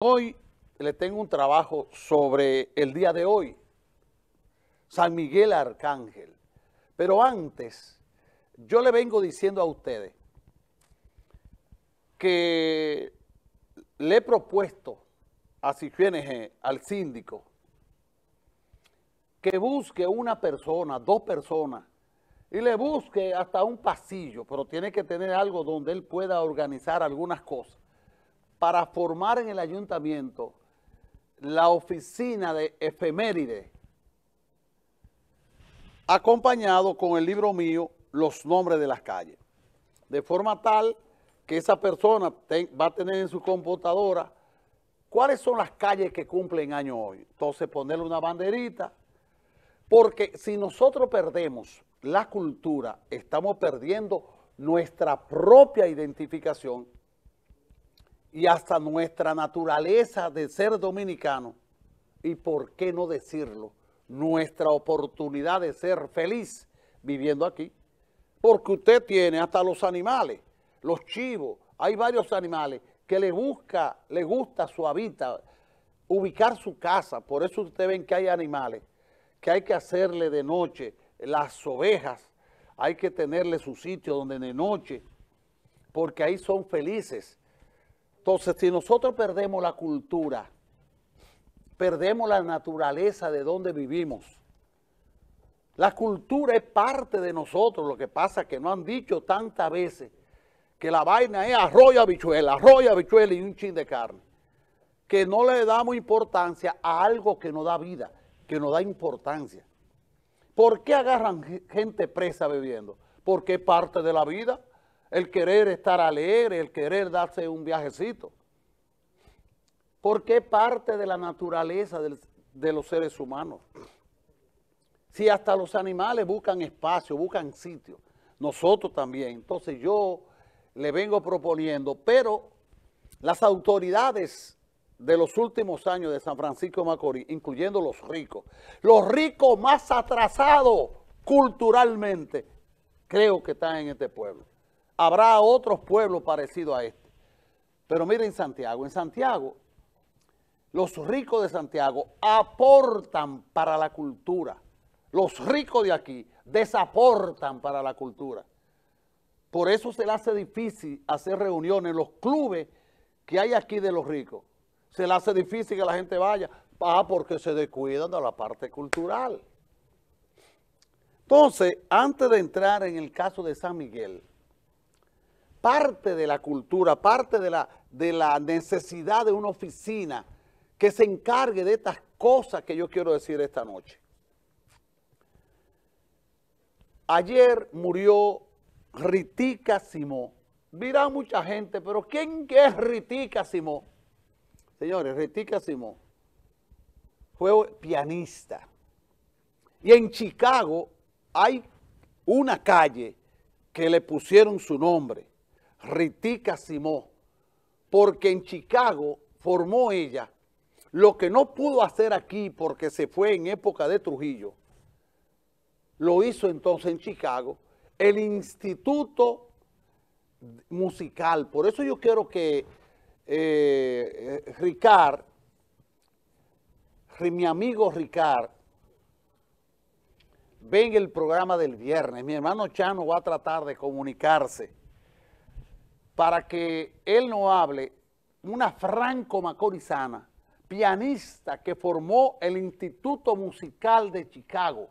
Hoy le tengo un trabajo sobre el día de hoy, San Miguel Arcángel. Pero antes, yo le vengo diciendo a ustedes que le he propuesto a CIGNG, al síndico, que busque una persona, dos personas, y le busque hasta un pasillo, pero tiene que tener algo donde él pueda organizar algunas cosas para formar en el ayuntamiento la oficina de efeméride, acompañado con el libro mío, Los Nombres de las Calles, de forma tal que esa persona va a tener en su computadora cuáles son las calles que cumplen año hoy. Entonces ponerle una banderita, porque si nosotros perdemos la cultura, estamos perdiendo nuestra propia identificación y hasta nuestra naturaleza de ser dominicano, y por qué no decirlo, nuestra oportunidad de ser feliz viviendo aquí. Porque usted tiene hasta los animales, los chivos, hay varios animales que le busca, le gusta su hábitat, ubicar su casa, por eso usted ven que hay animales que hay que hacerle de noche, las ovejas, hay que tenerle su sitio donde de noche, porque ahí son felices, entonces, si nosotros perdemos la cultura, perdemos la naturaleza de donde vivimos, la cultura es parte de nosotros, lo que pasa es que no han dicho tantas veces que la vaina es arroz y habichuela, arroz y habichuela y un chin de carne, que no le damos importancia a algo que no da vida, que no da importancia. ¿Por qué agarran gente presa bebiendo? Porque es parte de la vida el querer estar alegre, el querer darse un viajecito. Porque parte de la naturaleza de los seres humanos. Si hasta los animales buscan espacio, buscan sitio, nosotros también. Entonces yo le vengo proponiendo, pero las autoridades de los últimos años de San Francisco de Macorís, incluyendo los ricos, los ricos más atrasados culturalmente, creo que están en este pueblo habrá otros pueblos parecidos a este. Pero miren Santiago, en Santiago, los ricos de Santiago aportan para la cultura. Los ricos de aquí desaportan para la cultura. Por eso se le hace difícil hacer reuniones en los clubes que hay aquí de los ricos. Se le hace difícil que la gente vaya, ah, porque se descuidan de la parte cultural. Entonces, antes de entrar en el caso de San Miguel, parte de la cultura, parte de la, de la necesidad de una oficina que se encargue de estas cosas que yo quiero decir esta noche. Ayer murió Ritica Simó. Dirá mucha gente, pero ¿quién es Ritica Simó? Señores, Ritica Simó fue pianista. Y en Chicago hay una calle que le pusieron su nombre. Ritica Simó, porque en Chicago formó ella lo que no pudo hacer aquí porque se fue en época de Trujillo, lo hizo entonces en Chicago, el Instituto Musical. Por eso yo quiero que eh, Ricard, mi amigo Ricard, ven el programa del viernes. Mi hermano Chano va a tratar de comunicarse para que él no hable, una franco-macorizana, pianista que formó el Instituto Musical de Chicago,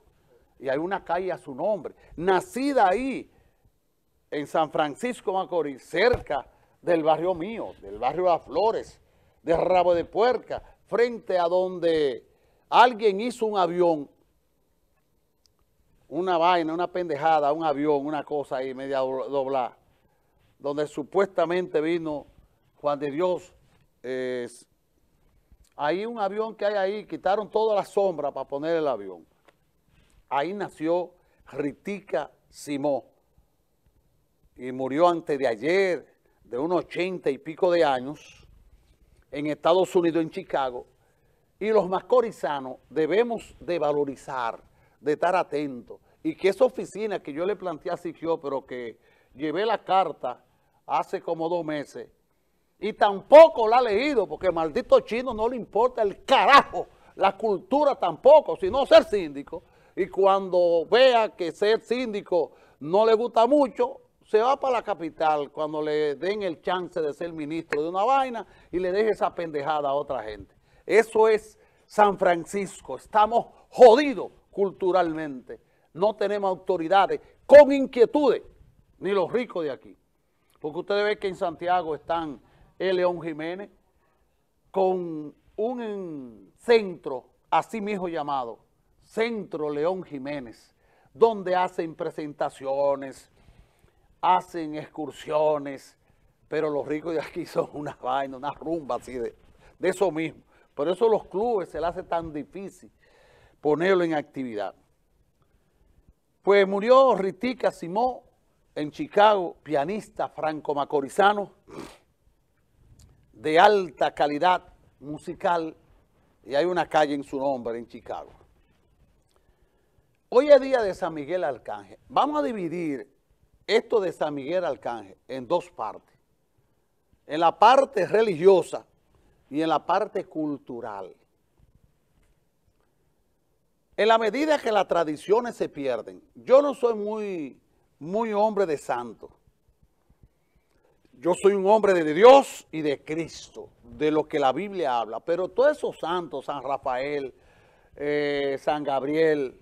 y hay una calle a su nombre, nacida ahí, en San Francisco Macorís, cerca del barrio mío, del barrio Las Flores, de Rabo de Puerca, frente a donde alguien hizo un avión, una vaina, una pendejada, un avión, una cosa ahí media doblada donde supuestamente vino Juan de Dios. hay un avión que hay ahí, quitaron toda la sombra para poner el avión. Ahí nació Ritica Simó y murió antes de ayer, de unos ochenta y pico de años, en Estados Unidos, en Chicago. Y los mascorizanos debemos de valorizar, de estar atentos. Y que esa oficina que yo le planteé a Siquio, pero que llevé la carta hace como dos meses y tampoco la ha leído, porque maldito chino no le importa el carajo, la cultura tampoco, sino ser síndico. Y cuando vea que ser síndico no le gusta mucho, se va para la capital cuando le den el chance de ser ministro de una vaina y le deje esa pendejada a otra gente. Eso es San Francisco, estamos jodidos culturalmente, no tenemos autoridades con inquietudes, ni los ricos de aquí. Porque ustedes ven que en Santiago están el León Jiménez con un centro así mismo llamado Centro León Jiménez, donde hacen presentaciones, hacen excursiones, pero los ricos de aquí son una vaina, una rumba así de, de eso mismo. Por eso los clubes se les hace tan difícil ponerlo en actividad. Pues murió Ritica Simó en Chicago, pianista franco-macorizano de alta calidad musical y hay una calle en su nombre en Chicago. Hoy es día de San Miguel Arcángel. Vamos a dividir esto de San Miguel Arcángel en dos partes. En la parte religiosa y en la parte cultural. En la medida que las tradiciones se pierden, yo no soy muy, muy hombre de santo. Yo soy un hombre de Dios y de Cristo, de lo que la Biblia habla. Pero todos esos santos, San Rafael, eh, San Gabriel,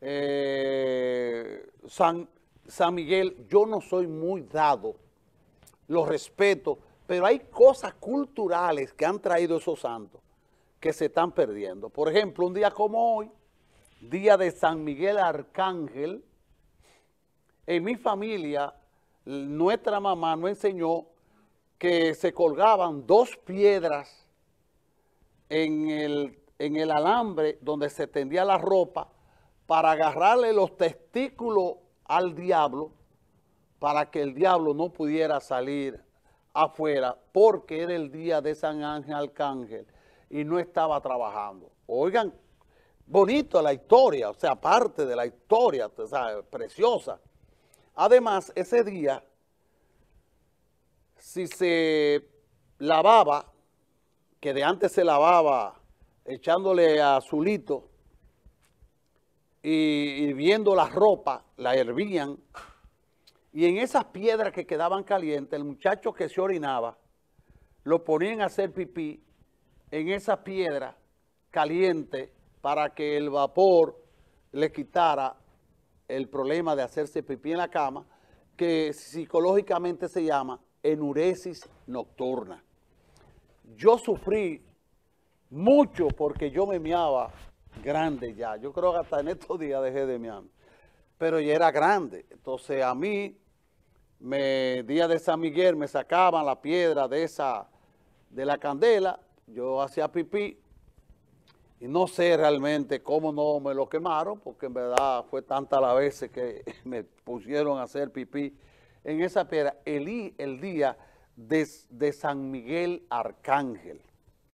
eh, San, San Miguel, yo no soy muy dado, los respeto, pero hay cosas culturales que han traído esos santos que se están perdiendo. Por ejemplo, un día como hoy, día de San Miguel Arcángel, en mi familia, nuestra mamá nos enseñó que se colgaban dos piedras en el, en el alambre donde se tendía la ropa para agarrarle los testículos al diablo para que el diablo no pudiera salir afuera porque era el día de San Ángel Arcángel y no estaba trabajando. Oigan, bonito la historia, o sea, parte de la historia, o sea, preciosa. Además, ese día, si se lavaba, que de antes se lavaba echándole azulito y, y viendo la ropa, la hervían, y en esas piedras que quedaban calientes, el muchacho que se orinaba, lo ponían a hacer pipí en esa piedra caliente para que el vapor le quitara el problema de hacerse pipí en la cama, que psicológicamente se llama enuresis nocturna. Yo sufrí mucho porque yo me meaba grande ya. Yo creo que hasta en estos días dejé de mear. Pero ya era grande. Entonces a mí, me, día de San Miguel, me sacaban la piedra de esa, de la candela, yo hacía pipí, y no sé realmente cómo no me lo quemaron, porque en verdad fue tanta la veces que me pusieron a hacer pipí en esa piedra el, el día de San Miguel Arcángel.